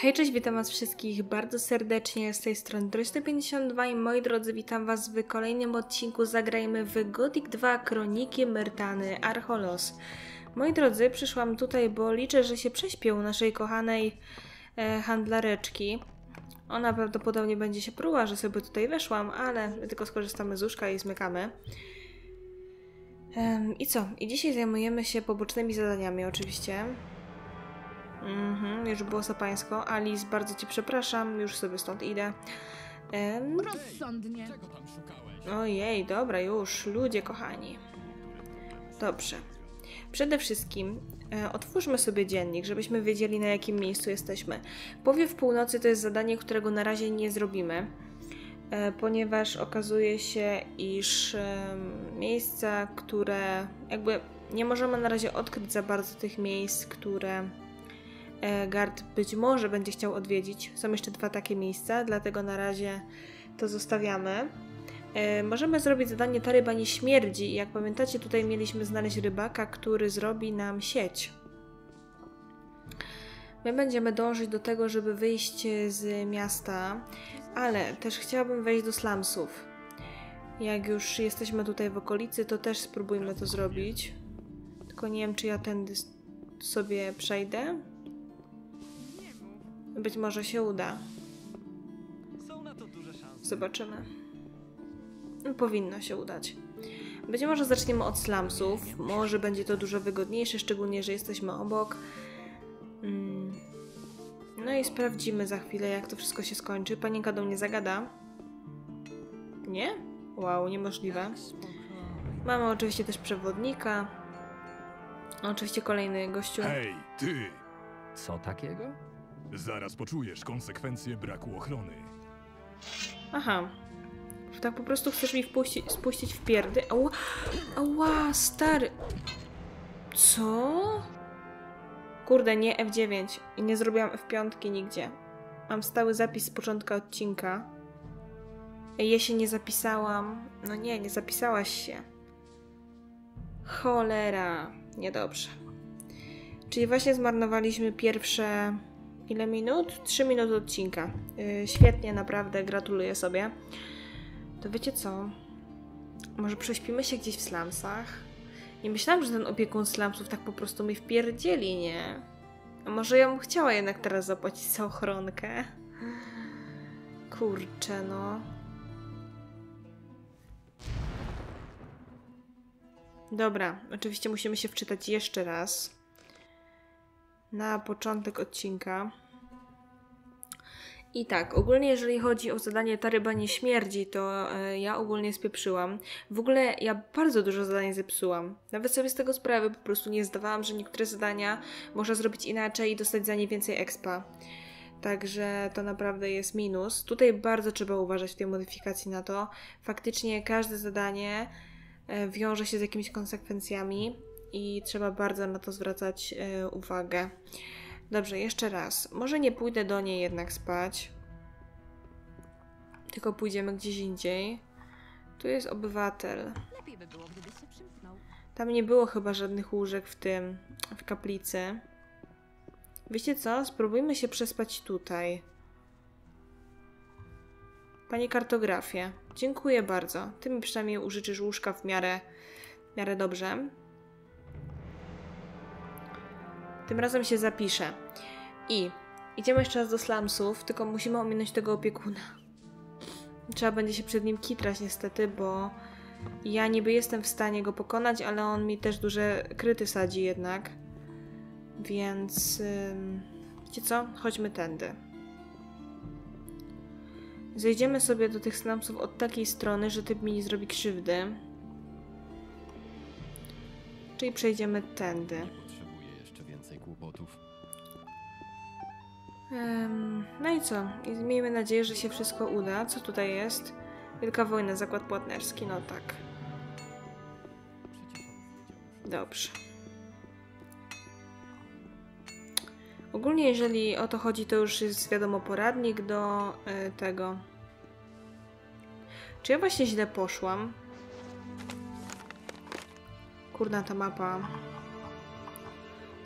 Hej, cześć, witam was wszystkich bardzo serdecznie z tej strony Droid152 i moi drodzy, witam was w kolejnym odcinku Zagrajmy w Gothic 2 Kroniki Myrtany Archolos. Moi drodzy, przyszłam tutaj, bo liczę, że się prześpią u naszej kochanej e, handlareczki. Ona prawdopodobnie będzie się pruła, że sobie tutaj weszłam, ale tylko skorzystamy z łóżka i zmykamy. Em, I co? I dzisiaj zajmujemy się pobocznymi zadaniami oczywiście. Mhm, już było zapańsko. Alice, bardzo cię przepraszam, już sobie stąd idę. Em, Rozsądnie. Ojej, dobra, już, ludzie kochani. Dobrze. Przede wszystkim e, otwórzmy sobie dziennik, żebyśmy wiedzieli na jakim miejscu jesteśmy. Powiew północy to jest zadanie, którego na razie nie zrobimy, e, ponieważ okazuje się, iż e, miejsca, które jakby nie możemy na razie odkryć za bardzo tych miejsc, które Gard być może będzie chciał odwiedzić. Są jeszcze dwa takie miejsca, dlatego na razie to zostawiamy. E, możemy zrobić zadanie Ta ryba nie śmierdzi. Jak pamiętacie, tutaj mieliśmy znaleźć rybaka, który zrobi nam sieć. My będziemy dążyć do tego, żeby wyjść z miasta, ale też chciałabym wejść do slumsów. Jak już jesteśmy tutaj w okolicy, to też spróbujmy to zrobić. Tylko nie wiem, czy ja tędy sobie przejdę. Być może się uda. Zobaczymy. Powinno się udać. Być może zaczniemy od slumsów. Może będzie to dużo wygodniejsze, szczególnie, że jesteśmy obok. Mm. No i sprawdzimy za chwilę, jak to wszystko się skończy. Panienka do mnie zagada. Nie? Wow, niemożliwe. Mamy oczywiście też przewodnika. Oczywiście kolejny gościu. Hej, ty! Co takiego? Zaraz poczujesz konsekwencje braku ochrony. Aha. Tak po prostu chcesz mi wpuścić, spuścić w pierdy? Ała, ała, stary. Co? Kurde, nie F9. I nie zrobiłam F5 nigdzie. Mam stały zapis z początku odcinka. Ja się nie zapisałam. No nie, nie zapisałaś się. Cholera. Niedobrze. Czyli właśnie zmarnowaliśmy pierwsze... Ile minut? 3 minuty odcinka. Yy, świetnie, naprawdę, gratuluję sobie. To wiecie co? Może prześpimy się gdzieś w slumsach? Nie myślałam, że ten opiekun slumsów tak po prostu mi wpierdzieli, nie? A może ja bym chciała jednak teraz zapłacić za ochronkę? Kurczę, no. Dobra, oczywiście musimy się wczytać jeszcze raz. Na początek odcinka. I tak, ogólnie jeżeli chodzi o zadanie Ta ryba nie śmierdzi, to e, ja ogólnie spieprzyłam. W ogóle ja bardzo dużo zadań zepsułam. Nawet sobie z tego sprawy po prostu nie zdawałam, że niektóre zadania można zrobić inaczej i dostać za nie więcej expa. Także to naprawdę jest minus. Tutaj bardzo trzeba uważać w tej modyfikacji na to. Faktycznie każde zadanie e, wiąże się z jakimiś konsekwencjami i trzeba bardzo na to zwracać e, uwagę. Dobrze, jeszcze raz. Może nie pójdę do niej jednak spać. Tylko pójdziemy gdzieś indziej. Tu jest obywatel. Tam nie było chyba żadnych łóżek w tym, w kaplicy. Wiecie co? Spróbujmy się przespać tutaj. Panie kartografie, dziękuję bardzo. Ty mi przynajmniej użyczysz łóżka w miarę, w miarę dobrze. Tym razem się zapiszę. I idziemy jeszcze raz do slumsów, tylko musimy ominąć tego opiekuna. Trzeba będzie się przed nim kitrać niestety, bo ja niby jestem w stanie go pokonać, ale on mi też duże kryty sadzi jednak. Więc... Ym, wiecie co? Chodźmy tędy. Zejdziemy sobie do tych slumsów od takiej strony, że typ mi nie zrobi krzywdy. Czyli przejdziemy tędy. Kłopotów. Em, no i co? Miejmy nadzieję, że się wszystko uda. Co tutaj jest? Wielka wojna, zakład płatnerski, no tak. Dobrze. Ogólnie, jeżeli o to chodzi, to już jest wiadomo poradnik do y, tego. Czy ja właśnie źle poszłam? Kurna ta mapa.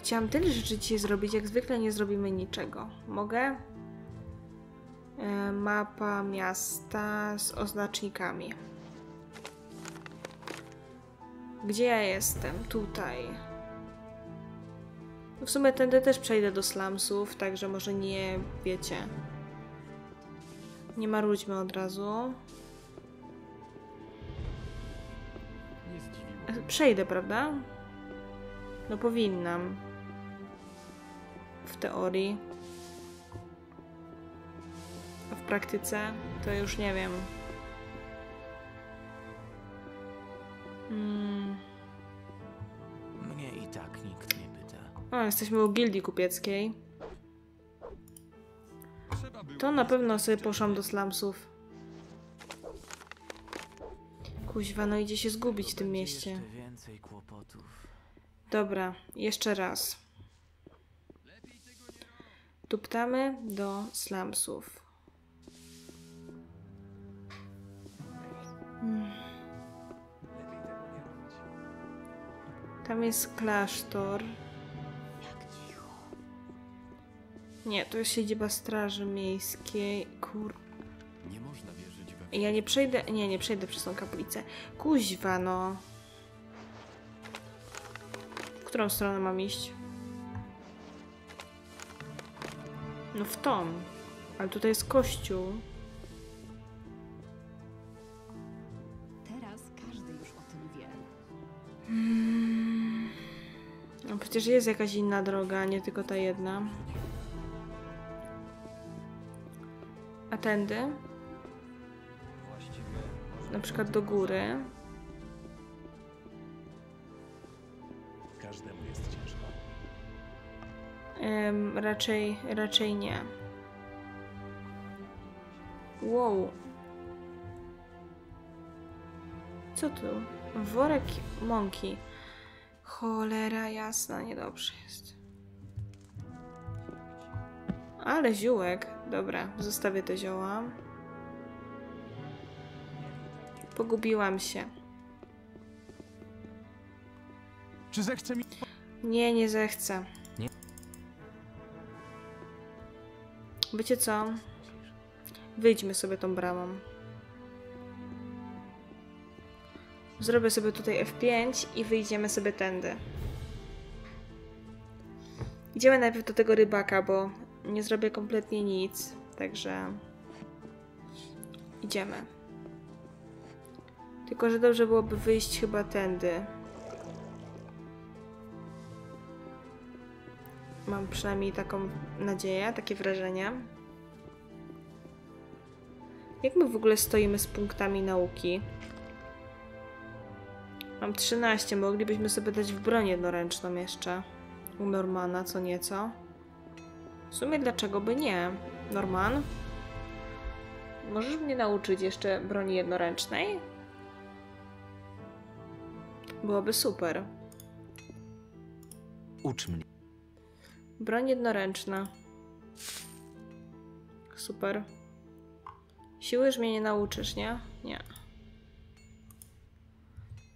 Chciałam tyle rzeczy dzisiaj zrobić, jak zwykle nie zrobimy niczego. Mogę? E, mapa miasta z oznacznikami. Gdzie ja jestem? Tutaj. W sumie tędy też przejdę do slumsów, także może nie wiecie. Nie marudźmy od razu. E, Przejdę, prawda? No powinnam. W teorii. A w praktyce to już nie wiem. Mm. Mnie i tak nikt nie pyta. O, jesteśmy u gildii kupieckiej. To na pewno sobie poszłam do slumsów. Kuźwa, no idzie się zgubić w tym mieście. Jeszcze więcej kłopotów. Dobra, jeszcze raz. Tuptamy do slumsów. Mm. Tam jest klasztor. Nie, to jest siedziba straży miejskiej. Kur... Nie można wierzyć we Ja nie przejdę... Nie, nie przejdę przez tą kaplicę. Kuźwa, no. W którą stronę mam iść? No w tą. Ale tutaj jest kościół. Teraz każdy już o tym wie. No przecież jest jakaś inna droga, nie tylko ta jedna. A tędy? Na przykład do góry. Raczej, raczej nie. Wow. Co tu? Worek mąki. Cholera jasna, niedobrze jest. Ale ziółek. Dobra, zostawię te zioła. Pogubiłam się. Czy zechce mi... Nie, nie zechcę. Wiecie co? Wyjdźmy sobie tą bramą. Zrobię sobie tutaj F5 i wyjdziemy sobie tędy. Idziemy najpierw do tego rybaka, bo nie zrobię kompletnie nic, także idziemy. Tylko, że dobrze byłoby wyjść chyba tędy. Mam przynajmniej taką nadzieję, takie wrażenie. Jak my w ogóle stoimy z punktami nauki? Mam 13, moglibyśmy sobie dać w broń jednoręczną jeszcze. U Normana co nieco. W sumie dlaczego by nie? Norman? Możesz mnie nauczyć jeszcze broni jednoręcznej? Byłoby super. Ucz mnie. Broń jednoręczna. Super. Siły już mnie nie nauczysz, nie? Nie.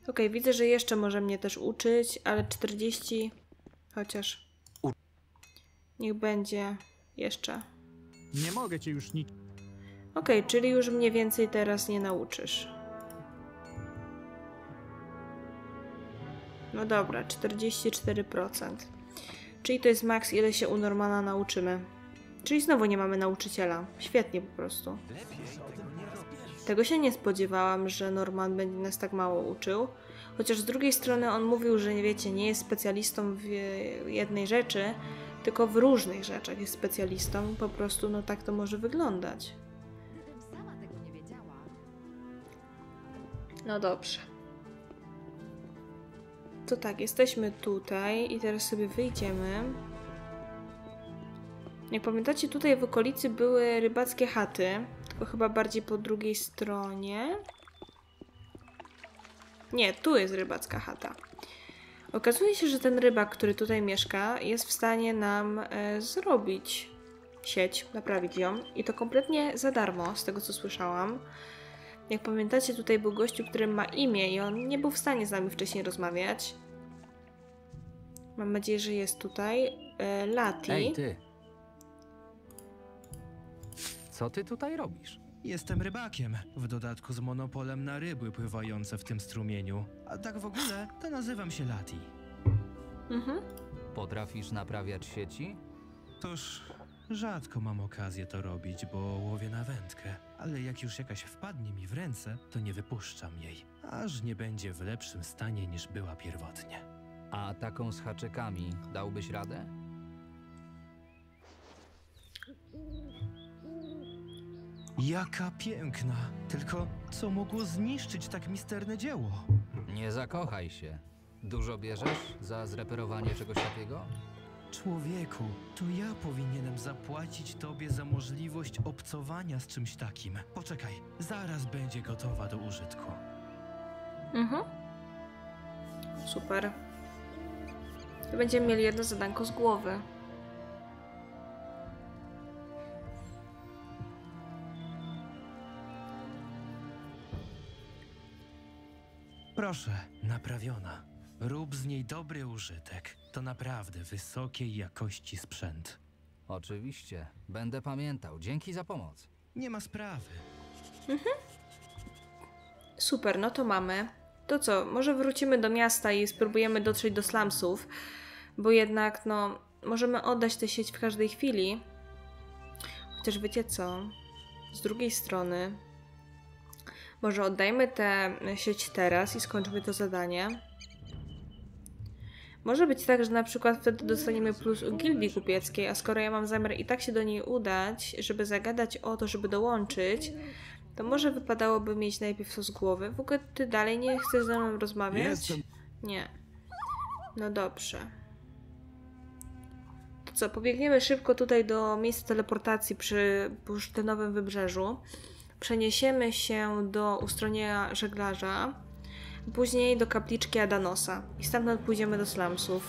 Okej, widzę, że jeszcze może mnie też uczyć, ale 40... Chociaż... Niech będzie jeszcze. Nie mogę cię już nic. Okej, czyli już mnie więcej teraz nie nauczysz. No dobra, 44%. Czyli to jest maks, ile się u Normana nauczymy. Czyli znowu nie mamy nauczyciela. Świetnie po prostu. Tego się nie spodziewałam, że Norman będzie nas tak mało uczył. Chociaż z drugiej strony on mówił, że nie wiecie, nie jest specjalistą w jednej rzeczy, tylko w różnych rzeczach jest specjalistą. Po prostu no tak to może wyglądać. No dobrze. To tak, jesteśmy tutaj i teraz sobie wyjdziemy. Jak pamiętacie, tutaj w okolicy były rybackie chaty, tylko chyba bardziej po drugiej stronie. Nie, tu jest rybacka chata. Okazuje się, że ten rybak, który tutaj mieszka, jest w stanie nam e, zrobić sieć, naprawić ją i to kompletnie za darmo, z tego co słyszałam. Jak pamiętacie, tutaj był gościu, który ma imię i on nie był w stanie z nami wcześniej rozmawiać. Mam nadzieję, że jest tutaj. E, Lati. Ej, ty. Co ty tutaj robisz? Jestem rybakiem, w dodatku z monopolem na ryby pływające w tym strumieniu. A tak w ogóle, to nazywam się Lati. Mhm. Potrafisz naprawiać sieci? Toż rzadko mam okazję to robić, bo łowię na wędkę. Ale jak już jakaś wpadnie mi w ręce, to nie wypuszczam jej, aż nie będzie w lepszym stanie niż była pierwotnie. A taką z haczykami dałbyś radę? Jaka piękna! Tylko co mogło zniszczyć tak misterne dzieło? Nie zakochaj się. Dużo bierzesz za zreperowanie czegoś takiego? Człowieku, to ja powinienem zapłacić tobie za możliwość obcowania z czymś takim. Poczekaj, zaraz będzie gotowa do użytku. Mhm. Super. To będziemy mieli jedno zadanko z głowy. Proszę, naprawiona. Rób z niej dobry użytek. To naprawdę wysokiej jakości sprzęt. Oczywiście. Będę pamiętał. Dzięki za pomoc. Nie ma sprawy. Super, no to mamy. To co, może wrócimy do miasta i spróbujemy dotrzeć do slumsów, bo jednak, no, możemy oddać tę sieć w każdej chwili. Chociaż wiecie co? Z drugiej strony, może oddajmy tę sieć teraz i skończymy to zadanie. Może być tak, że na przykład wtedy dostaniemy plus u gildii kupieckiej, a skoro ja mam zamiar i tak się do niej udać, żeby zagadać o to, żeby dołączyć, to może wypadałoby mieć najpierw to z głowy. W ogóle ty dalej nie chcesz ze mną rozmawiać? Jestem. Nie. No dobrze. To co, pobiegniemy szybko tutaj do miejsca teleportacji przy bursztynowym wybrzeżu. Przeniesiemy się do ustronienia żeglarza, później do kapliczki Adanosa i stamtąd pójdziemy do slumsów.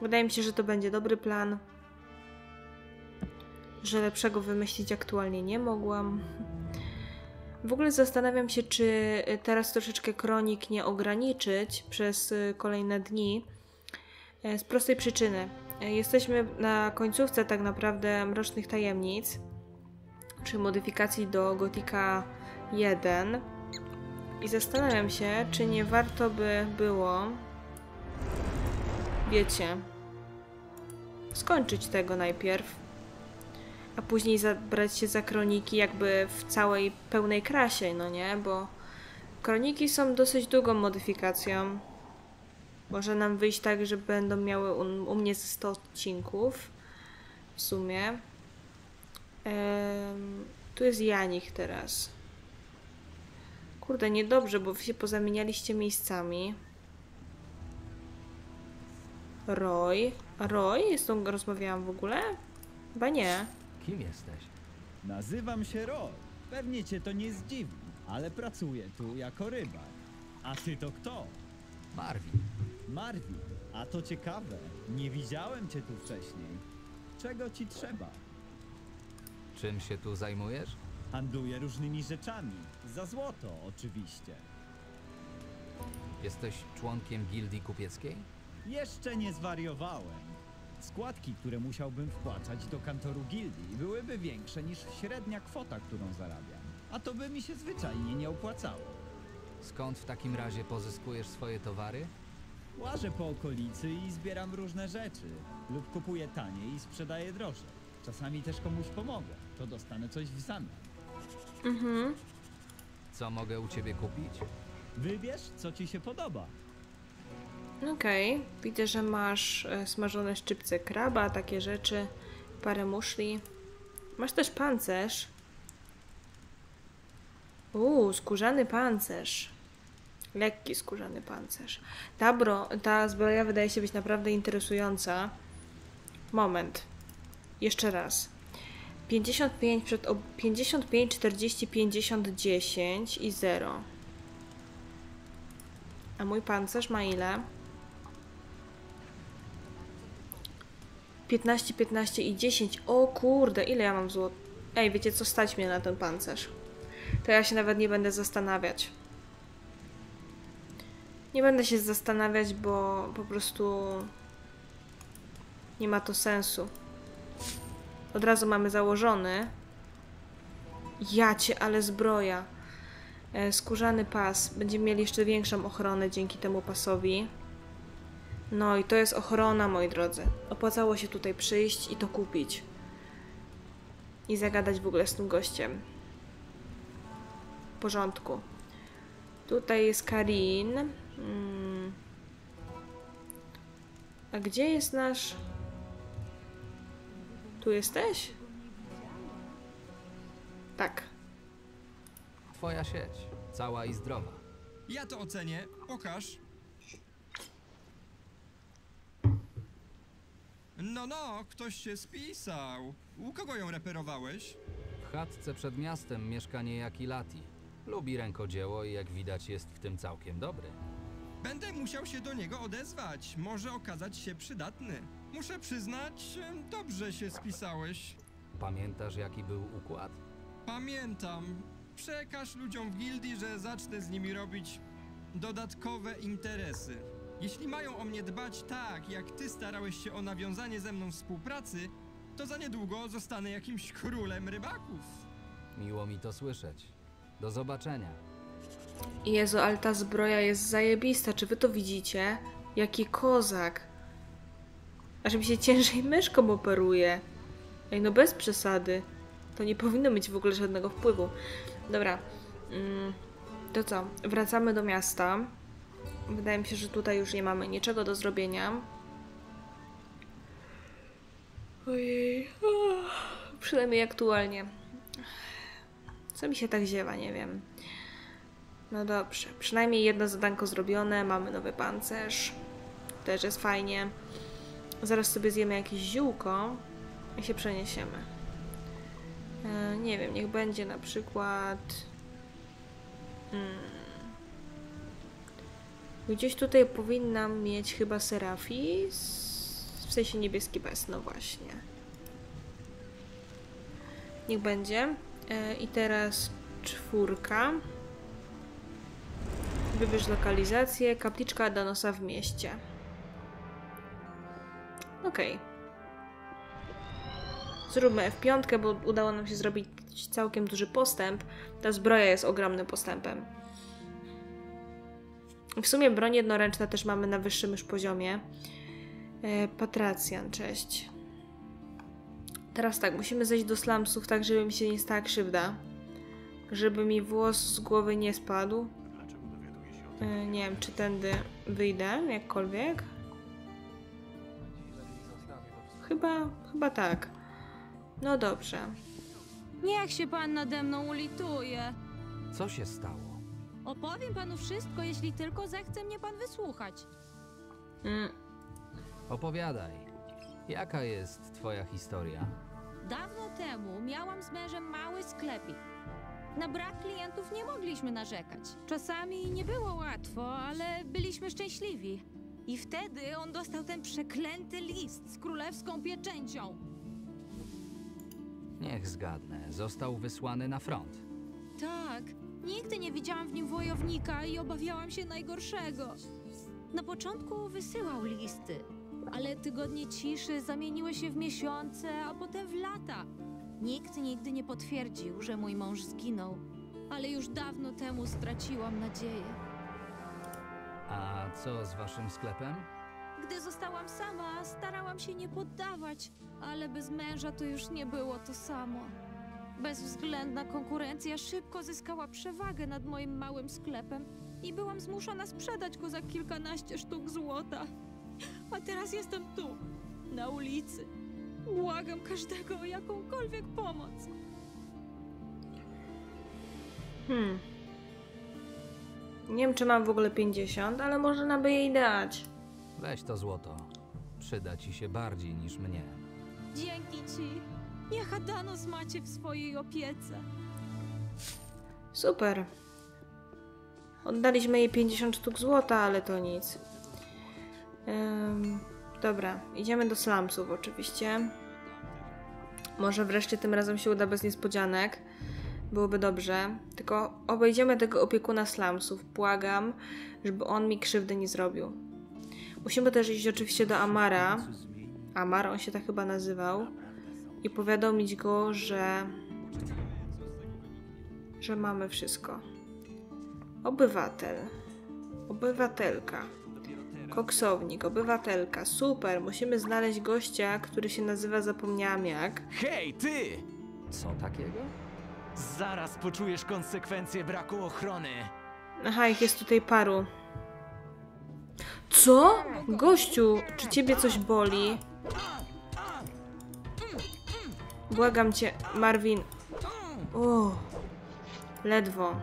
Wydaje mi się, że to będzie dobry plan. Że lepszego wymyślić aktualnie nie mogłam. W ogóle zastanawiam się, czy teraz troszeczkę kronik nie ograniczyć przez y, kolejne dni. E, Z prostej przyczyny. E, Jesteśmy na końcówce tak naprawdę Mrocznych Tajemnic, czy modyfikacji do Gotika 1. I zastanawiam się, czy nie warto by było, wiecie, skończyć tego najpierw a później zabrać się za kroniki jakby w całej pełnej krasie, no nie? Bo kroniki są dosyć długą modyfikacją. Może nam wyjść tak, że będą miały u, u mnie ze 100 odcinków w sumie. Em, tu jest Janich teraz. Kurde, niedobrze, bo wy się pozamienialiście miejscami. Roy. A Roy? Z tą rozmawiałam w ogóle? Chyba nie. Kim jesteś? Nazywam się Roy. Pewnie cię to nie zdziwi, ale pracuję tu jako rybak. A ty to kto? Marvin. Marvin. A to ciekawe. Nie widziałem cię tu wcześniej. Czego ci trzeba? Czym się tu zajmujesz? Handluję różnymi rzeczami. Za złoto, oczywiście. Jesteś członkiem gildii kupieckiej? Jeszcze nie zwariowałem. Składki, które musiałbym wpłacać do kantoru gildii, byłyby większe niż średnia kwota, którą zarabiam. A to by mi się zwyczajnie nie opłacało. Skąd w takim razie pozyskujesz swoje towary? Łażę po okolicy i zbieram różne rzeczy. Lub kupuję taniej i sprzedaję drożej. Czasami też komuś pomogę, to dostanę coś w zamian. Mhm. Co mogę u ciebie kupić? Wybierz, co ci się podoba. Okej, widzę, że masz e, smażone szczypce kraba, takie rzeczy, parę muszli. Masz też pancerz. Uuu, skórzany pancerz. Lekki skórzany pancerz. Ta, bro, ta zbroja wydaje się być naprawdę interesująca. Moment. Jeszcze raz. 55 przed ob- 55, 40, 50, 10 i 0. A mój pancerz ma ile? 15, 15 i 10. O kurde, ile ja mam złot? Ej, wiecie co, stać mnie na ten pancerz. To ja się nawet nie będę zastanawiać. Nie będę się zastanawiać, bo po prostu nie ma to sensu. Od razu mamy założony. Jacie, ale zbroja. E, Skórzany pas. Będziemy mieli jeszcze większą ochronę dzięki temu pasowi. No i to jest ochrona, moi drodzy. Opłacało się tutaj przyjść i to kupić. I zagadać w ogóle z tym gościem. W porządku. Tutaj jest Karin. Mm. A gdzie jest nasz... Tu jesteś? Tak. Twoja sieć. Cała i zdrowa. Ja to ocenię. Pokaż. No, no, ktoś się spisał. U kogo ją reperowałeś? W chatce przed miastem mieszka niejaki Lati. Lubi rękodzieło i jak widać jest w tym całkiem dobry. Będę musiał się do niego odezwać. Może okazać się przydatny. Muszę przyznać, dobrze się spisałeś. Pamiętasz jaki był układ? Pamiętam. Przekaż ludziom w gildii, że zacznę z nimi robić dodatkowe interesy. Jeśli mają o mnie dbać tak, jak ty starałeś się o nawiązanie ze mną współpracy, to za niedługo zostanę jakimś królem rybaków. Miło mi to słyszeć. Do zobaczenia. Jezu, ale ta zbroja jest zajebista. Czy wy to widzicie? Jaki kozak. Aż mi się ciężej myszką operuje. Ej, no bez przesady. To nie powinno mieć w ogóle żadnego wpływu. Dobra. Mm, to co? Wracamy do miasta. Wydaje mi się, że tutaj już nie mamy niczego do zrobienia. Ojej. Uff, Przynajmniej aktualnie. Co mi się tak ziewa, nie wiem. No dobrze, przynajmniej jedno zadanko zrobione, mamy nowy pancerz. Też jest fajnie. Zaraz sobie zjemy jakieś ziółko i się przeniesiemy. E, nie wiem, niech będzie na przykład. Mm. Gdzieś tutaj powinnam mieć chyba Serafis. W sensie niebieski bez, no właśnie. Niech będzie. E, I teraz czwórka. Wybierz lokalizację. Kapliczka Adanosa w mieście. Okej. Zróbmy F5, bo udało nam się zrobić całkiem duży postęp. Ta zbroja jest ogromnym postępem. W sumie broń jednoręczna też mamy na wyższym już poziomie. E, Patracjan, cześć. Teraz tak, musimy zejść do slumsów, tak żeby mi się nie stała krzywda. Żeby mi włos z głowy nie spadł. E, Nie wiem, czy tędy wyjdę, jakkolwiek. Chyba, chyba tak. No dobrze. Niech się pan nade mną ulituje. Co się stało? Opowiem panu wszystko, jeśli tylko zechce mnie pan wysłuchać. Mm, Opowiadaj. Jaka jest twoja historia? Dawno temu miałam z mężem mały sklepik. Na brak klientów nie mogliśmy narzekać. Czasami nie było łatwo, ale byliśmy szczęśliwi. I wtedy on dostał ten przeklęty list z królewską pieczęcią. Niech zgadnę. Został wysłany na front. Tak, nigdy nie widziałam w nim wojownika i obawiałam się najgorszego. Na początku wysyłał listy, ale tygodnie ciszy zamieniły się w miesiące, a potem w lata. Nikt nigdy nie potwierdził, że mój mąż zginął, ale już dawno temu straciłam nadzieję. A co z waszym sklepem? Gdy zostałam sama, starałam się nie poddawać, ale bez męża to już nie było to samo. Bezwzględna konkurencja szybko zyskała przewagę nad moim małym sklepem i byłam zmuszona sprzedać go za kilkanaście sztuk złota. A teraz jestem tu, na ulicy. Błagam każdego o jakąkolwiek pomoc. hmm. Nie wiem, czy mam w ogóle 50, ale można by jej dać. Weź to złoto. Przyda ci się bardziej niż mnie. Dzięki ci. Niech Adanos macie w swojej opiece. Super. Oddaliśmy jej 50 sztuk złota, ale to nic. Ym, dobra, idziemy do slumsów oczywiście. Może wreszcie tym razem się uda bez niespodzianek. Byłoby dobrze. Tylko obejdziemy tego opiekuna slumsów. Błagam, żeby on mi krzywdy nie zrobił. Musimy też iść oczywiście do Amara. Amar, on się tak chyba nazywał. I powiadomić go, że... że mamy wszystko. Obywatel. Obywatelka. Koksownik, obywatelka. Super, musimy znaleźć gościa, który się nazywa zapomniałam jak. Hej, ty! Co takiego? Zaraz poczujesz konsekwencje braku ochrony. Aha, ich jest tutaj paru. Co? Gościu, czy ciebie coś boli? Błagam cię, Marvin. O, ledwo.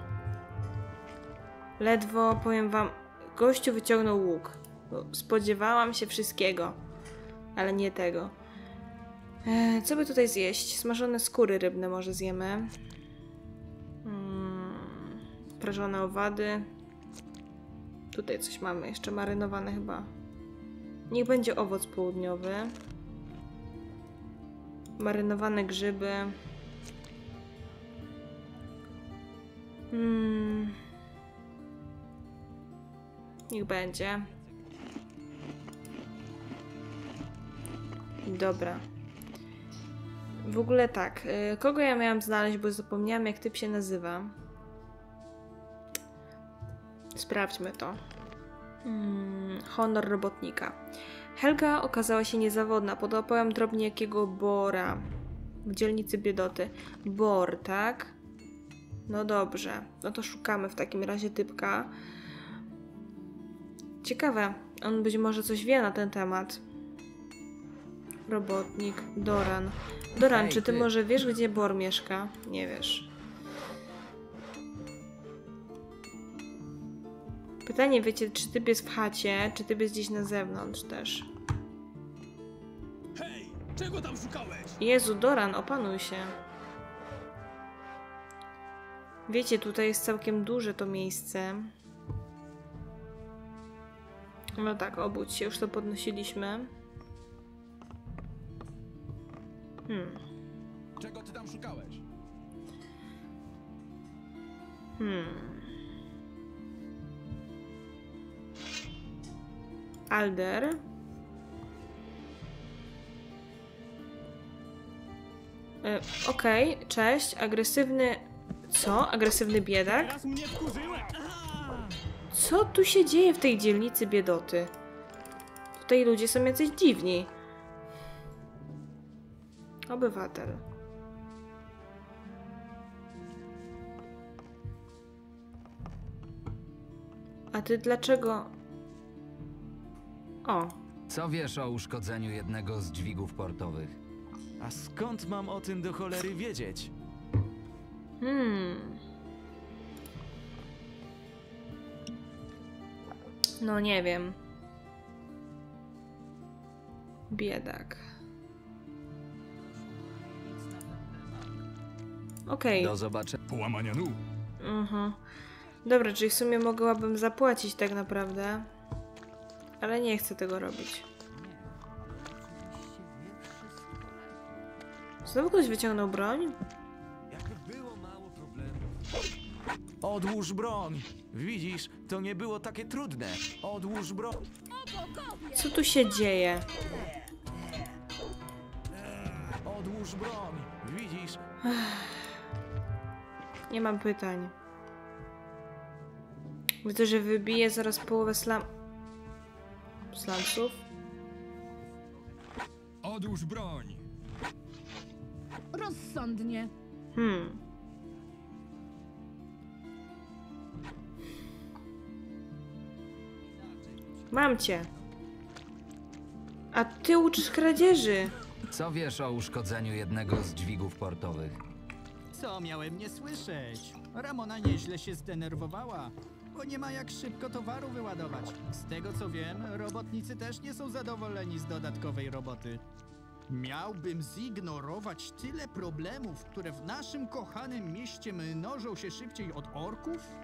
Ledwo, powiem wam, gościu wyciągnął łuk. Spodziewałam się wszystkiego, ale nie tego. E, co by tutaj zjeść? Smażone skóry rybne może zjemy. Prażone owady. Tutaj coś mamy jeszcze marynowane chyba. Niech będzie owoc południowy. Marynowane grzyby. Hmm. Niech będzie. Dobra. W ogóle tak. y, Kogo ja miałam znaleźć, bo zapomniałam jak typ się nazywa. Sprawdźmy to. Hmm, honor robotnika. Helga okazała się niezawodna. Podłapałem drobnie jakiego Bora w dzielnicy Biedoty. Bor, tak? No dobrze. No to szukamy w takim razie typka. Ciekawe. On być może coś wie na ten temat. Robotnik. Doran. Doran, czy ty. może wiesz, gdzie Bor mieszka? Nie wiesz. Pytanie, wiecie, czy typ jest w chacie, czy typ jest gdzieś na zewnątrz też? Hej, czego tam szukałeś? Jezu, Doran, opanuj się. Wiecie, tutaj jest całkiem duże to miejsce. No tak, obudź się, już to podnosiliśmy. Hmm, Czego ty tam szukałeś? hmm. Alder. E, Okej, cześć. Agresywny. Co? Agresywny biedak? Co tu się dzieje w tej dzielnicy biedoty? Tutaj ludzie są jacyś dziwni. Obywatel. A ty dlaczego. O, Co wiesz o uszkodzeniu jednego z dźwigów portowych? A skąd mam o tym do cholery wiedzieć? Hmm. No nie wiem. Biedak. Okej. Do zobaczenia. Połamania nóg. Mhm. Dobra, czyli w sumie mogłabym zapłacić tak naprawdę. Ale nie chcę tego robić. Znowu ktoś wyciągnął broń? Odłóż broń! Widzisz, to nie było takie trudne. Odłóż broń. Co tu się dzieje? Odłóż broń! Widzisz, Nie mam pytań. Widzę, że wybije zaraz połowę slam... Slamsów? Odłóż broń! Rozsądnie. Hmm. Mam cię. A ty uczysz kradzieży. Co wiesz o uszkodzeniu jednego z dźwigów portowych? Co miałem nie słyszeć? Ramona nieźle się zdenerwowała, bo nie ma jak szybko towaru wyładować. Z tego co wiem, robotnicy też nie są zadowoleni z dodatkowej roboty. Miałbym zignorować tyle problemów, które w naszym kochanym mieście mnożą się szybciej od orków?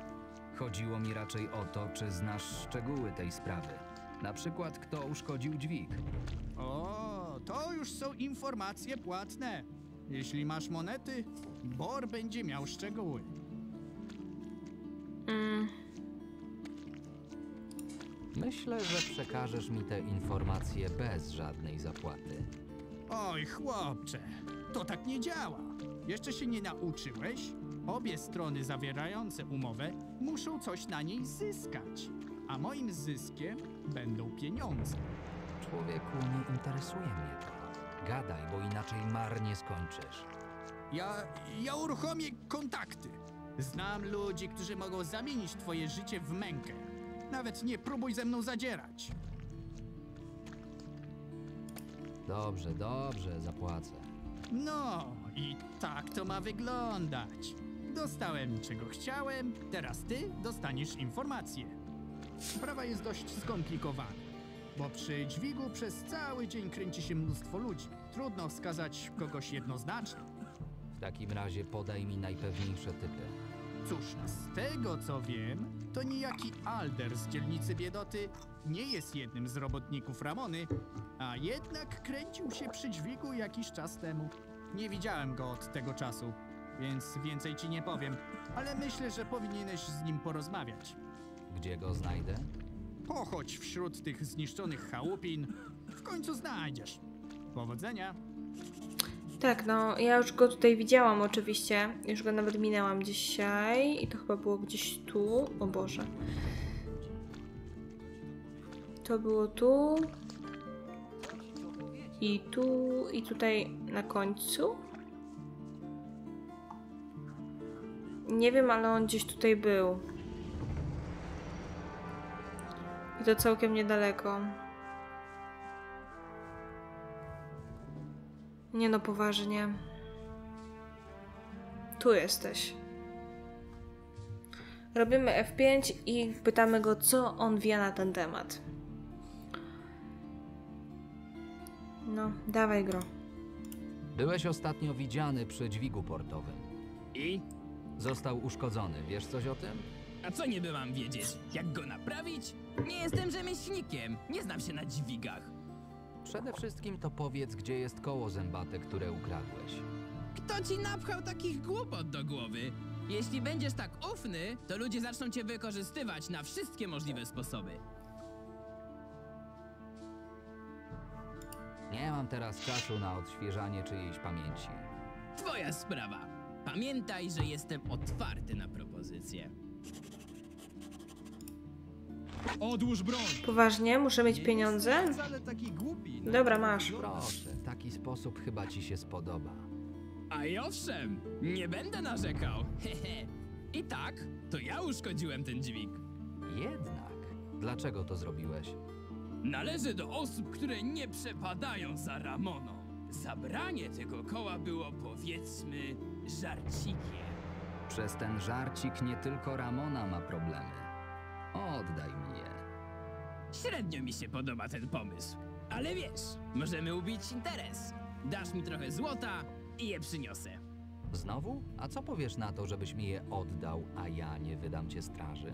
Chodziło mi raczej o to, czy znasz szczegóły tej sprawy. Na przykład, kto uszkodził dźwig. O, to już są informacje płatne. Jeśli masz monety, Bor będzie miał szczegóły. Mm, Myślę, że przekażesz mi te informacje bez żadnej zapłaty. Oj, chłopcze, to tak nie działa. Jeszcze się nie nauczyłeś? Obie strony zawierające umowę muszą coś na niej zyskać. A moim zyskiem będą pieniądze. Człowieku, nie interesuje mnie to. Gadaj, bo inaczej marnie skończysz. Ja, ja uruchomię kontakty. Znam ludzi, którzy mogą zamienić twoje życie w mękę. Nawet nie próbuj ze mną zadzierać. Dobrze, dobrze, zapłacę. No, i tak to ma wyglądać. Dostałem czego chciałem, teraz ty dostaniesz informację. Sprawa jest dość skomplikowana, bo przy dźwigu przez cały dzień kręci się mnóstwo ludzi. Trudno wskazać kogoś jednoznacznie. W takim razie podaj mi najpewniejsze typy. Cóż, z tego co wiem, to niejaki Alder z dzielnicy Biedoty nie jest jednym z robotników Ramony, a jednak kręcił się przy dźwigu jakiś czas temu. Nie widziałem go od tego czasu, więc więcej ci nie powiem, ale myślę, że powinieneś z nim porozmawiać. Gdzie go znajdę? Pochodź wśród tych zniszczonych chałupin, w końcu znajdziesz. Powodzenia! Tak, no ja już go tutaj widziałam oczywiście. Już go nawet minęłam dzisiaj i to chyba było gdzieś tu. O Boże. To było tu. I tu, i tutaj na końcu. Nie wiem, ale on gdzieś tutaj był. I to całkiem niedaleko. Nie no, poważnie. Tu jesteś. Robimy F5 i pytamy go, co on wie na ten temat. No, dawaj gro. Byłeś ostatnio widziany przy dźwigu portowym. I? Został uszkodzony. Wiesz coś o tym? A co niby mam wiedzieć? Jak go naprawić? Nie jestem rzemieślnikiem, nie znam się na dźwigach. Przede wszystkim to powiedz, gdzie jest koło zębate, które ukradłeś. Kto ci napchał takich głupot do głowy? Jeśli będziesz tak ufny, to ludzie zaczną cię wykorzystywać na wszystkie możliwe sposoby. Nie mam teraz czasu na odświeżanie czyjejś pamięci. Twoja sprawa. Pamiętaj, że jestem otwarty na propozycje. Odłóż broń! Poważnie, muszę mieć pieniądze? Wcale taki głupi. no. Dobra, masz. Proszę, taki sposób chyba ci się spodoba. A i owszem, nie będę narzekał. Hehe. I tak, to ja uszkodziłem ten dźwig. Jednak, dlaczego to zrobiłeś? Należy do osób, które nie przepadają za Ramoną. Zabranie tego koła było powiedzmy żarcikiem. Przez ten żarcik nie tylko Ramona ma problemy. Oddaj mi. Średnio mi się podoba ten pomysł. Ale wiesz, możemy ubić interes. Dasz mi trochę złota i je przyniosę. Znowu? A co powiesz na to, żebyś mi je oddał, a ja nie wydam cię straży?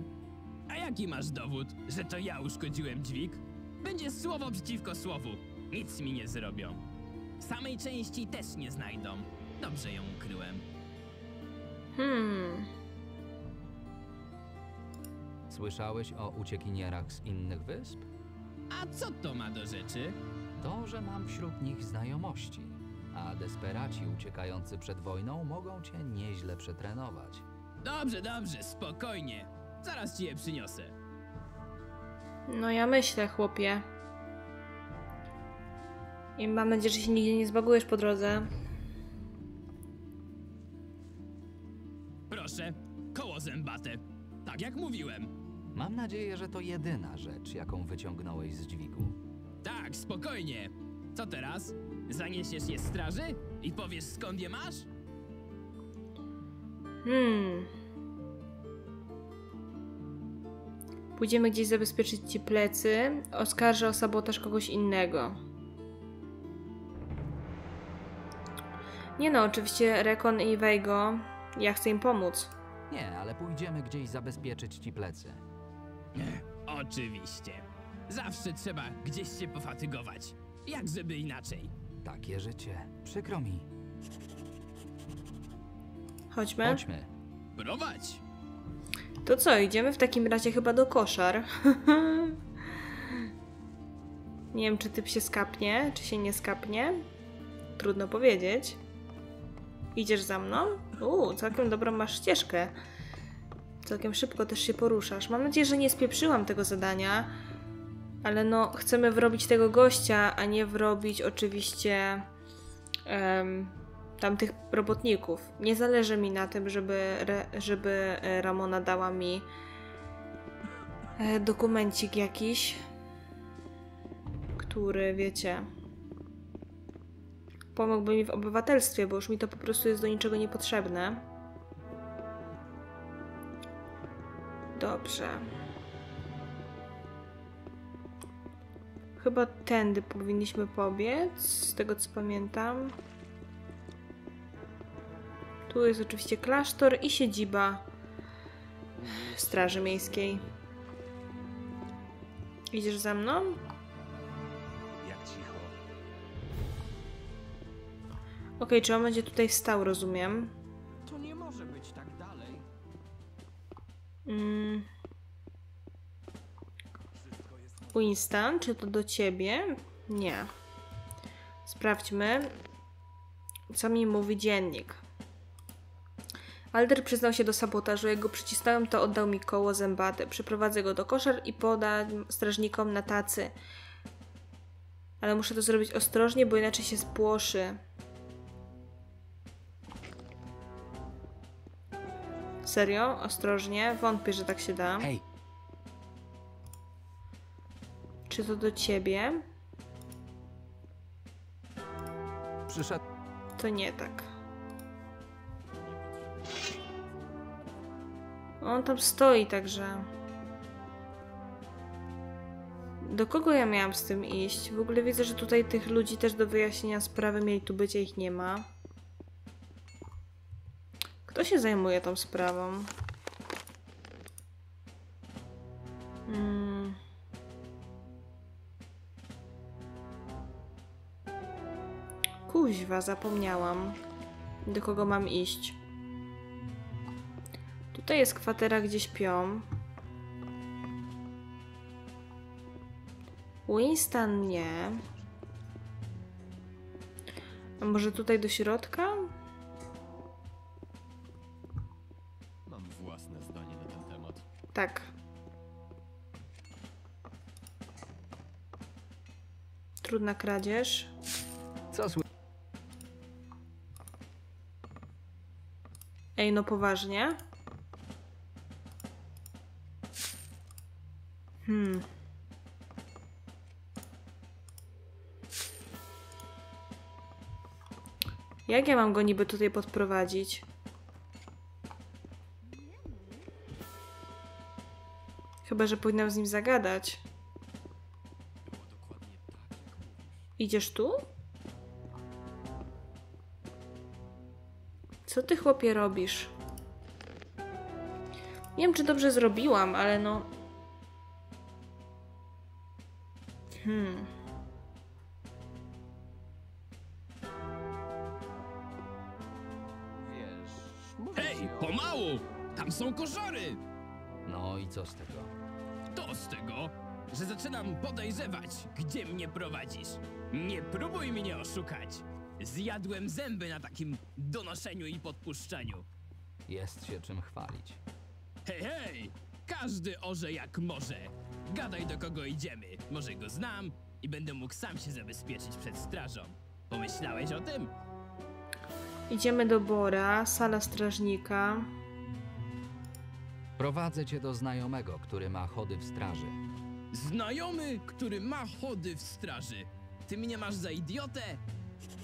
A jaki masz dowód, że to ja uszkodziłem dźwig? Będzie słowo przeciwko słowu. Nic mi nie zrobią. Samej części też nie znajdą. Dobrze ją ukryłem. Hmm. Słyszałeś o uciekinierach z innych wysp? A co to ma do rzeczy? To, że mam wśród nich znajomości, a desperaci uciekający przed wojną mogą cię nieźle przetrenować. Dobrze, dobrze, spokojnie. Zaraz ci je przyniosę. No ja myślę, chłopie. I mam nadzieję, że się nigdzie nie zbagujesz po drodze. Proszę, koło zębate. Tak jak mówiłem. Mam nadzieję, że to jedyna rzecz, jaką wyciągnąłeś z dźwigu. Tak, spokojnie. Co teraz? Zaniesiesz je straży i powiesz skąd je masz? Hmm. Pójdziemy gdzieś zabezpieczyć ci plecy. Oskarżę o sabotaż kogoś innego. Nie no, oczywiście Rekon i Veigo. Ja chcę im pomóc. Nie, ale pójdziemy gdzieś zabezpieczyć ci plecy. Nie, oczywiście. Zawsze trzeba gdzieś się pofatygować. Jak żeby inaczej. Takie życie. Przykro mi. Chodźmy. Chodźmy. Prowadź! To co, idziemy w takim razie chyba do koszar. nie wiem, czy typ się skapnie, czy się nie skapnie. Trudno powiedzieć. Idziesz za mną? Uuu, całkiem dobrą masz ścieżkę. Całkiem szybko też się poruszasz. Mam nadzieję, że nie spieprzyłam tego zadania. Ale no, chcemy wrobić tego gościa, a nie wrobić oczywiście em, tamtych robotników. Nie zależy mi na tym, żeby, żeby e, Ramona dała mi e, dokumencik jakiś, który, wiecie, pomógłby mi w obywatelstwie, bo już mi to po prostu jest do niczego niepotrzebne. Dobrze. Chyba tędy powinniśmy pobiec, z tego co pamiętam. Tu jest oczywiście klasztor i siedziba Straży Miejskiej. Idziesz za mną? Jak cicho. Okej, czy on będzie tutaj stał, rozumiem. Mm. Winston, czy to do ciebie? Nie. Sprawdźmy, co mi mówi dziennik. Alder przyznał się do sabotażu. Jak go przycisnąłem, to oddał mi koło zębate. Przyprowadzę go do koszar i podam strażnikom na tacy. Ale muszę to zrobić ostrożnie, bo inaczej się spłoszy. Serio? Ostrożnie? Wątpię, że tak się da. Hej, Czy to do ciebie? przyszedł. To nie tak. On tam stoi, także. Do kogo ja miałam z tym iść? W ogóle widzę, że tutaj tych ludzi też do wyjaśnienia sprawy mieli tu być, a ich nie ma. Kto się zajmuje tą sprawą? Hmm. Kuźwa, zapomniałam. Do kogo mam iść? Tutaj jest kwatera, gdzie śpią. Winston nie. A może tutaj do środka? Tak. Trudna kradzież. Co sły... Ej, no poważnie? Hmm. Jak ja mam go niby tutaj podprowadzić? Chyba, że powinnam z nim zagadać. Idziesz tu? Co ty chłopie robisz? Nie wiem, czy dobrze zrobiłam, ale no. Co z tego? To z tego, że zaczynam podejrzewać, gdzie mnie prowadzisz. Nie próbuj mnie oszukać. Zjadłem zęby na takim donoszeniu i podpuszczaniu. Jest się czym chwalić. Hej, hej! Każdy orze jak może. Gadaj do kogo idziemy. Może go znam i będę mógł sam się zabezpieczyć przed strażą. Pomyślałeś o tym? Idziemy do Bora, sala strażnika. Prowadzę cię do znajomego, który ma chody w straży. Znajomy, który ma chody w straży. Ty mnie masz za idiotę?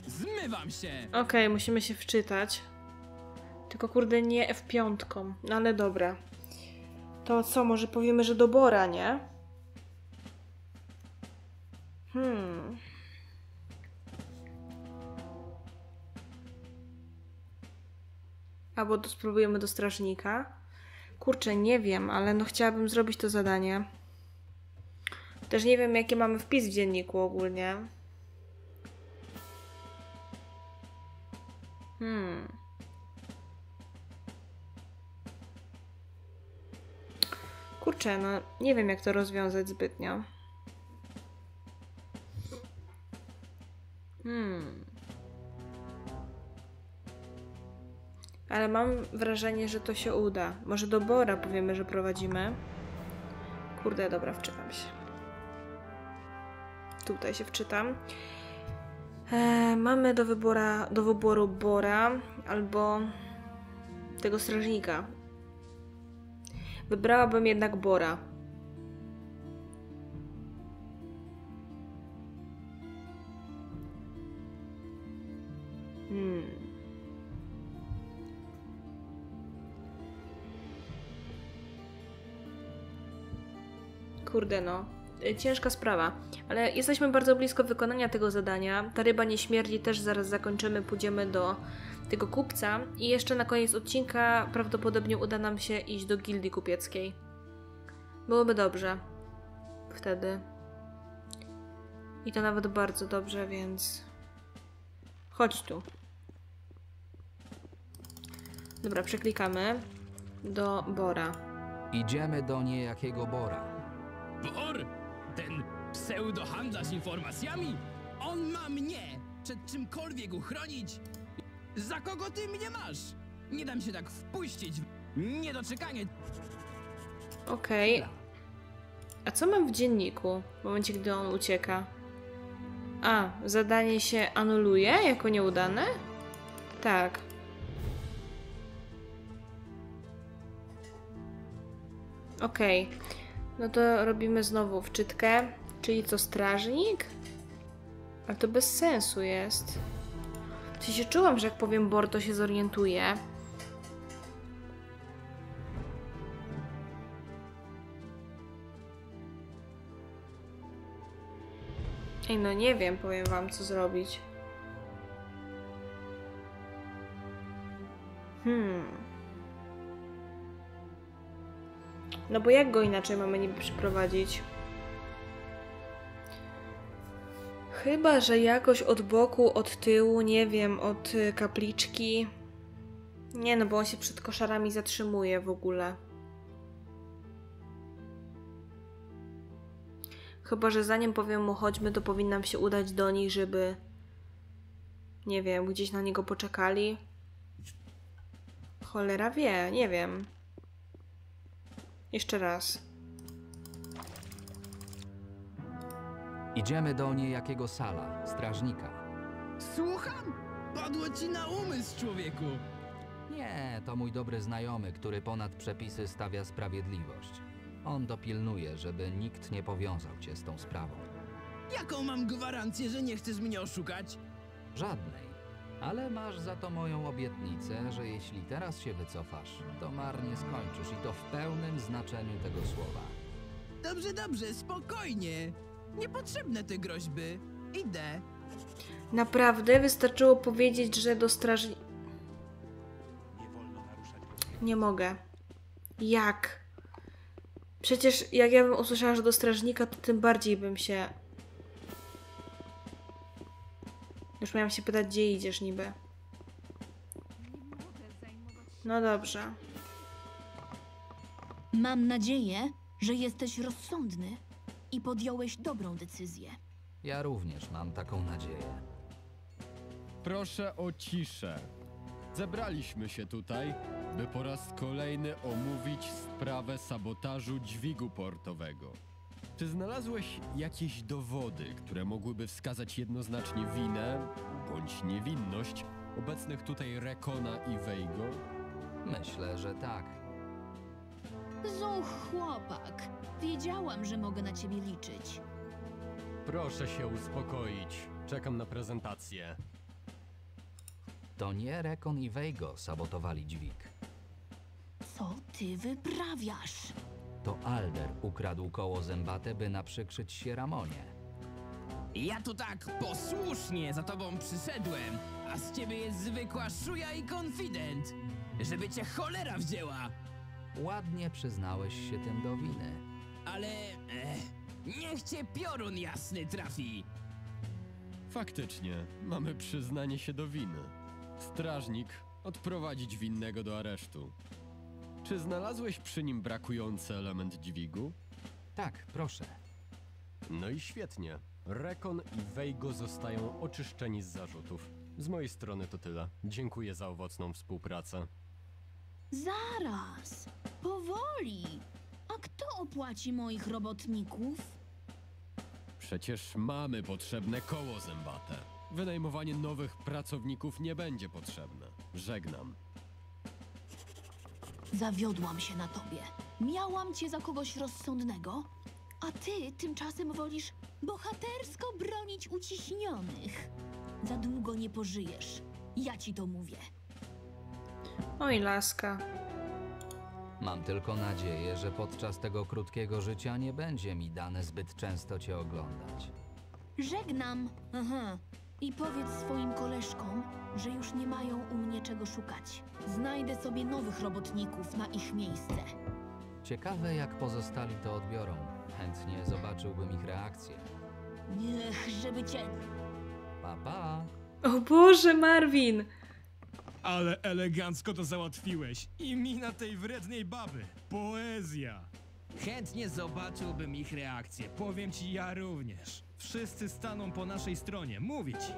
Zmywam się! Okej, musimy się wczytać. Tylko kurde nie F5. No ale dobra. To co, może powiemy, że do Bora, nie? Hmm. Albo to spróbujemy do strażnika. Kurczę, nie wiem, ale no chciałabym zrobić to zadanie. Też nie wiem, jakie mamy wpis w dzienniku ogólnie. Hmm. Kurczę, no nie wiem, jak to rozwiązać zbytnio. Hmm. Ale mam wrażenie, że to się uda. Może do Bora powiemy, że prowadzimy. Kurde, dobra, wczytam się. Tutaj się wczytam. E, mamy do, wybora, do wyboru Bora albo tego strażnika. Wybrałabym jednak Bora. Kurde no. Y, Ciężka sprawa, ale jesteśmy bardzo blisko wykonania tego zadania. Ta ryba nie śmierdzi, też zaraz zakończymy, pójdziemy do tego kupca i jeszcze na koniec odcinka prawdopodobnie uda nam się iść do gildii kupieckiej. Byłoby dobrze. Wtedy. I to nawet bardzo dobrze, więc... Chodź tu. Dobra, przeklikamy do Bora. Idziemy do niejakiego Bora. Bor! Ten pseudohandlarz informacjami? On ma mnie przed czymkolwiek uchronić? Za kogo ty mnie masz? Nie dam się tak wpuścić niedoczekanie. Okej. A co mam w dzienniku w momencie, gdy on ucieka? A, zadanie się anuluje jako nieudane? Tak. Okej. No to robimy znowu wczytkę. Czyli co, strażnik? Ale to bez sensu jest. W sensie czułam, że jak powiem Bor, to się zorientuje. Ej, no nie wiem, powiem wam, co zrobić. Hmm. No bo jak go inaczej mamy niby przyprowadzić? Chyba, że jakoś od boku, od tyłu, nie wiem, od y, kapliczki. Nie no, bo on się przed koszarami zatrzymuje w ogóle. Chyba, że zanim powiem mu chodźmy, to powinnam się udać do nich, żeby nie wiem, gdzieś na niego poczekali. Cholera wie, nie wiem. Jeszcze raz. Idziemy do niejakiego Sala, strażnika. Słucham? Padło ci na umysł, człowieku! Nie, to mój dobry znajomy, który ponad przepisy stawia sprawiedliwość. On dopilnuje, żeby nikt nie powiązał cię z tą sprawą. Jaką mam gwarancję, że nie chcesz mnie oszukać? Żadnej. Ale masz za to moją obietnicę, że jeśli teraz się wycofasz, to marnie skończysz i to w pełnym znaczeniu tego słowa. Dobrze, dobrze, spokojnie. Niepotrzebne te groźby. Idę. Naprawdę wystarczyło powiedzieć, że do straży. Nie mogę. Jak? Przecież jak ja bym usłyszała, że do strażnika, to tym bardziej bym się. Już miałam się pytać, gdzie idziesz niby. No dobrze. Mam nadzieję, że jesteś rozsądny i podjąłeś dobrą decyzję. Ja również mam taką nadzieję. Proszę o ciszę. Zebraliśmy się tutaj, by po raz kolejny omówić sprawę sabotażu dźwigu portowego. Czy znalazłeś jakieś dowody, które mogłyby wskazać jednoznacznie winę bądź niewinność obecnych tutaj Rekona i Veigo? Myślę, że tak. Zuch, chłopak. Wiedziałam, że mogę na ciebie liczyć. Proszę się uspokoić. Czekam na prezentację. To nie Rekon i Veigo sabotowali dźwig. Co ty wyprawiasz? To Alder ukradł koło zębate, by naprzykrzyć się Ramonie. Ja tu tak posłusznie za tobą przyszedłem, a z ciebie jest zwykła szuja i konfident. Żeby cię cholera wzięła. Ładnie przyznałeś się tym do winy. Ale... Eh, niech cię piorun jasny trafi. Faktycznie, mamy przyznanie się do winy. Strażnik odprowadzić winnego do aresztu. Czy znalazłeś przy nim brakujący element dźwigu? Tak, proszę. No i świetnie. Rekon i Veigo zostają oczyszczeni z zarzutów. Z mojej strony to tyle. Dziękuję za owocną współpracę. Zaraz. Powoli. A kto opłaci moich robotników? Przecież mamy potrzebne koło zębate. Wynajmowanie nowych pracowników nie będzie potrzebne. Żegnam. Zawiodłam się na tobie. Miałam cię za kogoś rozsądnego, a ty tymczasem wolisz bohatersko bronić uciśnionych. Za długo nie pożyjesz. Ja ci to mówię. Oj, laska. Mam tylko nadzieję, że podczas tego krótkiego życia nie będzie mi dane zbyt często cię oglądać. Żegnam. Aha. I powiedz swoim koleżkom, że już nie mają u mnie czego szukać. Znajdę sobie nowych robotników na ich miejsce. Ciekawe, jak pozostali to odbiorą. Chętnie zobaczyłbym ich reakcję. Niech, żeby cię... Pa, pa! O Boże, Marvin! Ale elegancko to załatwiłeś. I mina tej wrednej baby. Poezja. Chętnie zobaczyłbym ich reakcję. Powiem ci ja również. Wszyscy staną po naszej stronie. Mówię ci.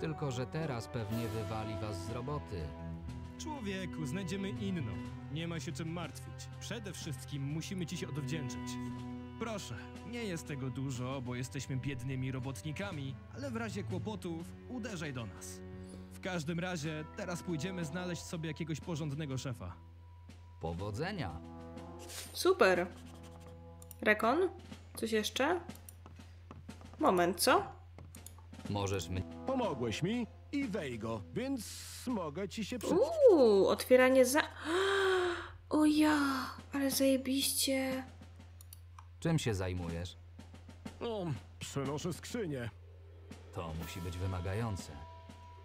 Tylko, że teraz pewnie wywali was z roboty. Człowieku, znajdziemy inną. Nie ma się czym martwić. Przede wszystkim musimy ci się odwdzięczyć. Proszę, nie jest tego dużo, bo jesteśmy biednymi robotnikami, ale w razie kłopotów uderzaj do nas. W każdym razie, teraz pójdziemy znaleźć sobie jakiegoś porządnego szefa. Powodzenia! Super. Rekon? Coś jeszcze? Moment, co? Możesz mnie. Pomogłeś mi i Veigo, więc mogę ci się przy... Uuu, otwieranie za... O ja, ale zajebiście. Czym się zajmujesz? No, przenoszę skrzynię. To musi być wymagające.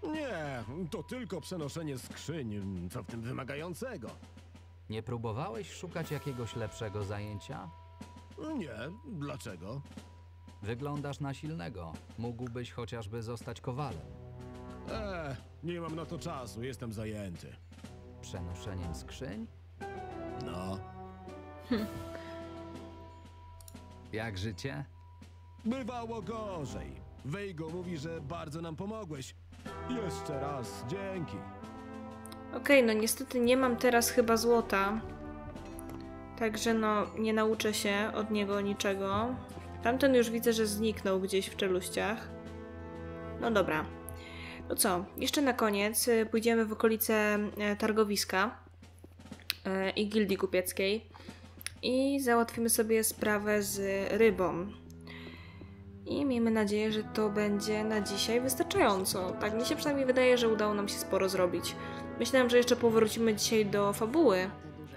Nie, to tylko przenoszenie skrzyń. Co w tym wymagającego? Nie próbowałeś szukać jakiegoś lepszego zajęcia? Nie, dlaczego? Wyglądasz na silnego. Mógłbyś chociażby zostać kowalem. Eee, nie mam na to czasu, jestem zajęty. Przenoszeniem skrzyń? No, Jak życie? bywało gorzej. Veigo mówi, że bardzo nam pomogłeś. Jeszcze raz, dzięki. Okej, no niestety nie mam teraz chyba złota. Także no, nie nauczę się od niego niczego. Tamten już widzę, że zniknął gdzieś w czeluściach. No dobra. No co, jeszcze na koniec y, pójdziemy w okolice e, targowiska e, i gildii kupieckiej i załatwimy sobie sprawę z rybą. I miejmy nadzieję, że to będzie na dzisiaj wystarczająco. Tak mi się przynajmniej wydaje, że udało nam się sporo zrobić. Myślałam, że jeszcze powrócimy dzisiaj do fabuły,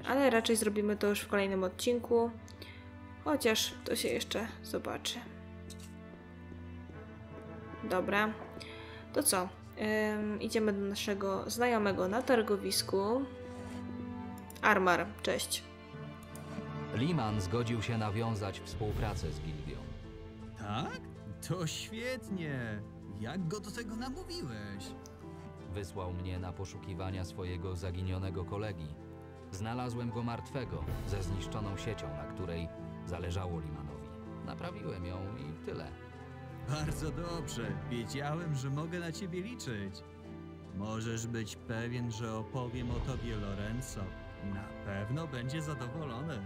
ale raczej zrobimy to już w kolejnym odcinku. Chociaż to się jeszcze zobaczy. Dobra. To co? Ym, idziemy do naszego znajomego na targowisku. Armar, cześć. Liman zgodził się nawiązać współpracę z gildią. Tak? To świetnie. Jak go do tego namówiłeś? Wysłał mnie na poszukiwania swojego zaginionego kolegi. Znalazłem go martwego, ze zniszczoną siecią, na której zależało Limanowi. Naprawiłem ją i tyle. Bardzo dobrze. Wiedziałem, że mogę na ciebie liczyć. Możesz być pewien, że opowiem o tobie Lorenzo. Na pewno będzie zadowolony.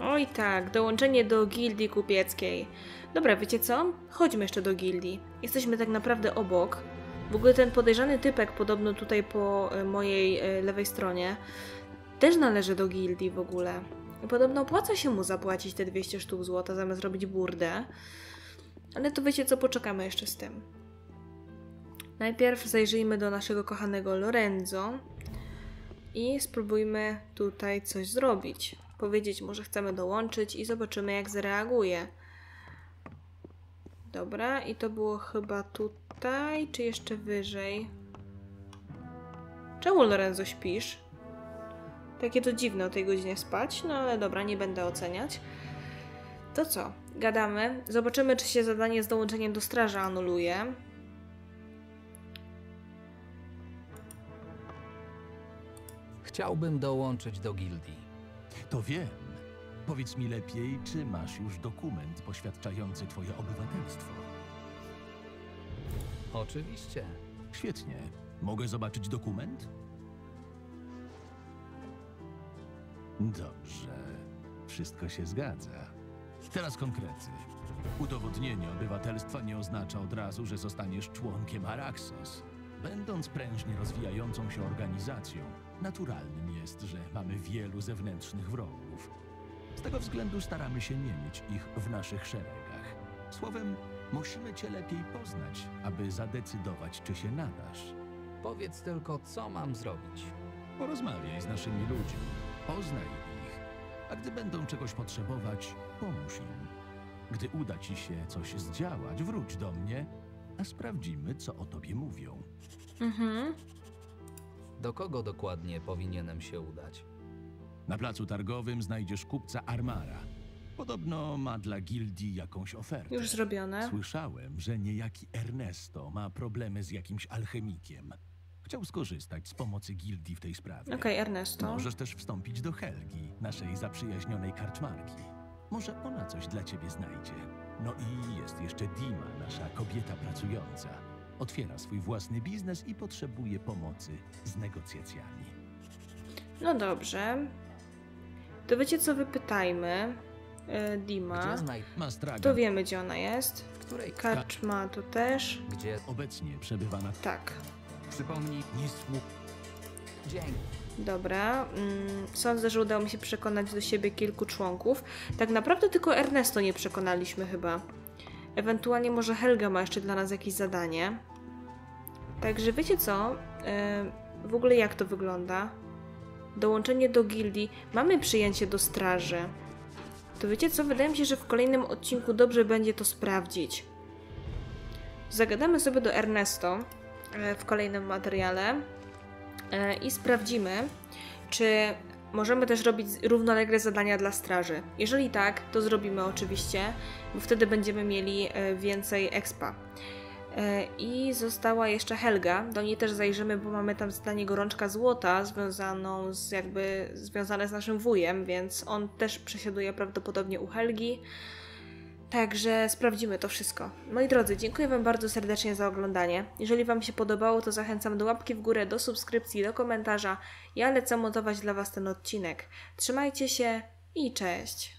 Oj tak, dołączenie do gildii kupieckiej. Dobra, wiecie co? Chodźmy jeszcze do gildii. Jesteśmy tak naprawdę obok. W ogóle ten podejrzany typek, podobno tutaj po e, mojej e, lewej stronie, też należy do gildii w ogóle. I podobno opłaca się mu zapłacić te 200 sztuk złota zamiast robić burdę. Ale to wiecie co, poczekamy jeszcze z tym. Najpierw zajrzyjmy do naszego kochanego Lorenzo i spróbujmy tutaj coś zrobić. Powiedzieć mu, że chcemy dołączyć i zobaczymy jak zareaguje. Dobra, i to było chyba tutaj, czy jeszcze wyżej? Czemu Lorenzo śpisz? Takie to dziwne o tej godzinie spać, no ale dobra, nie będę oceniać. To co? Gadamy. Zobaczymy, czy się zadanie z dołączeniem do straży anuluje. Chciałbym dołączyć do gildii. To wiem. Powiedz mi lepiej, czy masz już dokument poświadczający twoje obywatelstwo? Oczywiście. Świetnie. Mogę zobaczyć dokument? Dobrze. Wszystko się zgadza. Teraz konkrety. Udowodnienie obywatelstwa nie oznacza od razu, że zostaniesz członkiem Araxos. Będąc prężnie rozwijającą się organizacją, naturalnym jest, że mamy wielu zewnętrznych wrogów. Z tego względu staramy się nie mieć ich w naszych szeregach. Słowem, musimy cię lepiej poznać, aby zadecydować, czy się nadasz. Powiedz tylko, co mam zrobić. Porozmawiaj z naszymi ludźmi, poznaj ich, a gdy będą czegoś potrzebować, pomóż im. Gdy uda ci się coś zdziałać, wróć do mnie, a sprawdzimy, co o tobie mówią. Mhm. Do kogo dokładnie powinienem się udać? Na placu targowym znajdziesz kupca Armara. Podobno ma dla gildii jakąś ofertę. Już zrobione. Słyszałem, że niejaki Ernesto ma problemy z jakimś alchemikiem. Chciał skorzystać z pomocy gildii w tej sprawie. Okej, Ernesto. Możesz też wstąpić do Helgi, naszej zaprzyjaźnionej karczmarki. Może ona coś dla ciebie znajdzie. No i jest jeszcze Dima, nasza kobieta pracująca. Otwiera swój własny biznes i potrzebuje pomocy z negocjacjami. No dobrze. To wiecie co, wypytajmy e, Dima. Mastraga. To wiemy, gdzie ona jest. W której Karczma to też. Gdzie? Obecnie przebywa na... Tak. Przypomnij, nie słuch... Dzięki. Dobra, mm, sądzę, że udało mi się przekonać do siebie kilku członków. Tak naprawdę tylko Ernesto nie przekonaliśmy chyba. Ewentualnie może Helga ma jeszcze dla nas jakieś zadanie. Także wiecie co? E, w ogóle jak to wygląda? Dołączenie do gildii. Mamy przyjęcie do straży. To wiecie co? Wydaje mi się, że w kolejnym odcinku dobrze będzie to sprawdzić. Zagadamy sobie do Ernesto w kolejnym materiale e, i sprawdzimy, czy możemy też robić równolegle zadania dla straży. Jeżeli tak, to zrobimy oczywiście, bo wtedy będziemy mieli e, więcej expa. E, I została jeszcze Helga. Do niej też zajrzymy, bo mamy tam zadanie gorączka złota związaną z jakby związane z naszym wujem, więc on też przesiaduje prawdopodobnie u Helgi. Także sprawdzimy to wszystko. Moi drodzy, dziękuję Wam bardzo serdecznie za oglądanie. Jeżeli Wam się podobało, to zachęcam do łapki w górę, do subskrypcji, do komentarza. Ja lecę montować dla Was ten odcinek. Trzymajcie się i cześć!